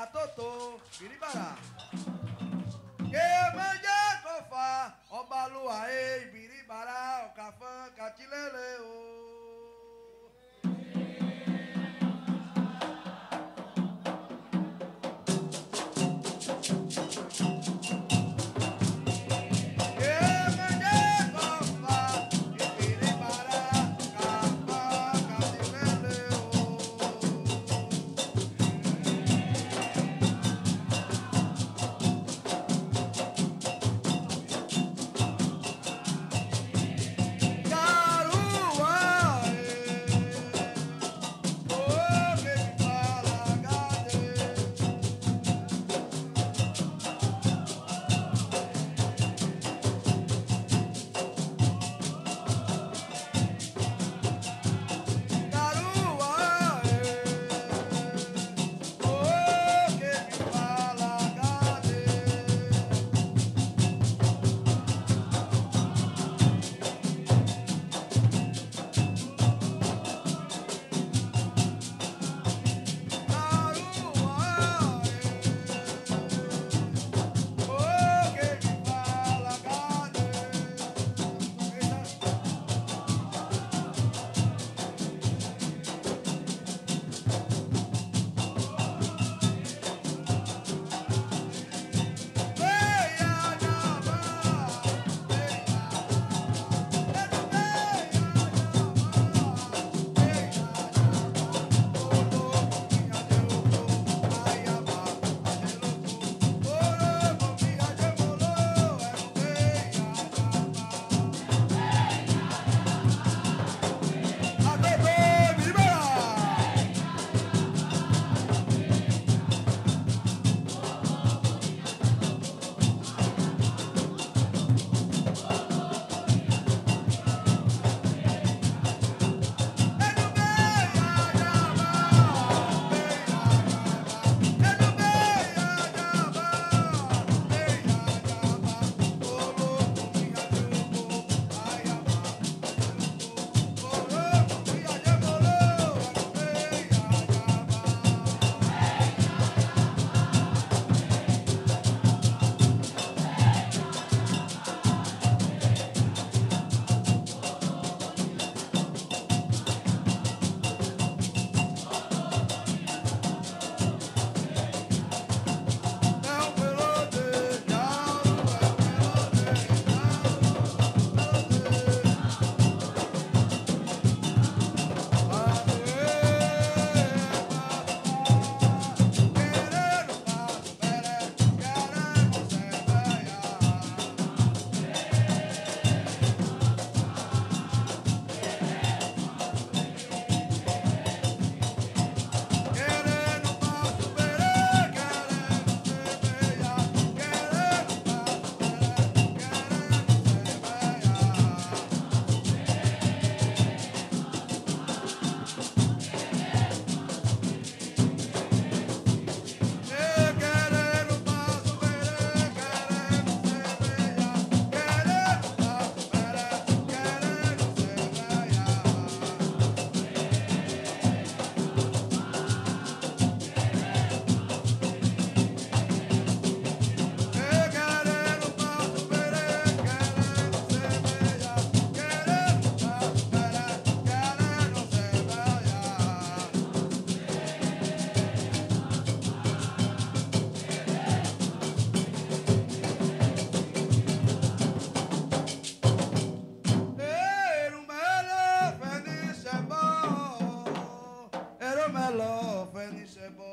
Atoto àtòtò bìrìbàrà kéèmẹjẹ kọfà ọbalùwà ẹ bìrìbàrà ọkàfọn kàtílẹlẹ o.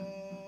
Lord. Mm.